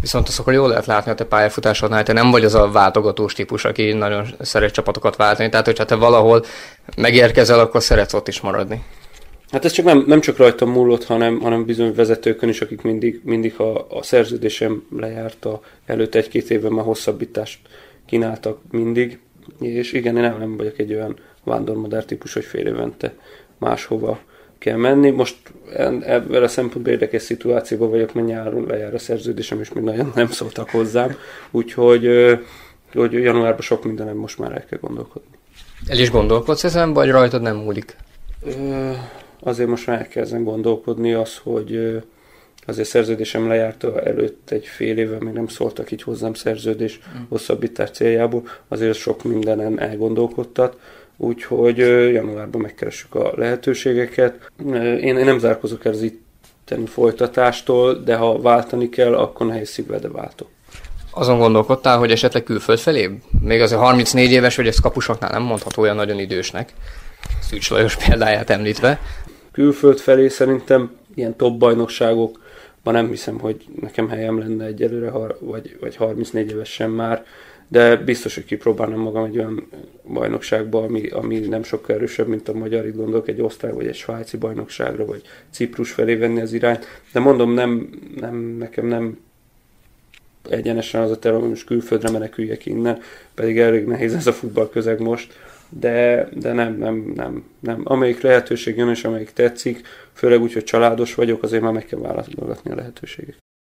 Viszont azt akkor jól lehet látni a te pályafutásodnál, te nem vagy az a váltogatós típus, aki nagyon szeret csapatokat váltani, tehát hogyha te valahol megérkezel, akkor szeretsz ott is maradni. Hát ez csak nem, nem csak rajtam múlott, hanem, hanem bizony vezetőkön is, akik mindig, mindig ha a szerződésem lejárta előtt egy-két évben már hosszabbítást kínáltak mindig, és igen, én nem, nem vagyok egy olyan vándormadár típus, hogy fél évente máshova kell menni. Most ebben a szempontból érdekes szituációban vagyok, mert nyáron lejár a szerződésem, és még nagyon nem szóltak hozzám, úgyhogy hogy januárban sok mindenem most már el kell gondolkodni. El is gondolkodsz ezen, vagy rajtad nem múlik? azért most már elkezdem gondolkodni az, hogy azért szerződésem lejárta előtt egy fél éve, még nem szóltak így hozzám szerződés mm. hosszabbítás céljából, azért sok mindenen elgondolkodtat, úgyhogy januárban megkeressük a lehetőségeket. Én, én nem zárkozok el az itteni folytatástól, de ha váltani kell, akkor nehéz szívvel, de váltok. Azon gondolkodtál, hogy esetleg külföld felé? Még azért 34 éves, hogy ez kapusoknál nem mondható olyan nagyon idősnek. Szűcs Lajos példáját említve külföld felé szerintem ilyen top bajnokságok, ma nem hiszem, hogy nekem helyem lenne egyelőre, vagy, vagy 34 éves sem már, de biztos, hogy kipróbálnám magam egy olyan bajnokságba, ami, ami nem sokkal erősebb, mint a magyar, itt gondolok egy osztály vagy egy svájci bajnokságra, vagy Ciprus felé venni az irányt, de mondom, nem, nem, nekem nem egyenesen az a terve, hogy most külföldre meneküljek innen, pedig elég nehéz ez a futballközeg most, de, de nem, nem, nem, nem. Amelyik lehetőség jön, és amelyik tetszik, főleg úgy, hogy családos vagyok, azért már meg kell választgatni a lehetőséget.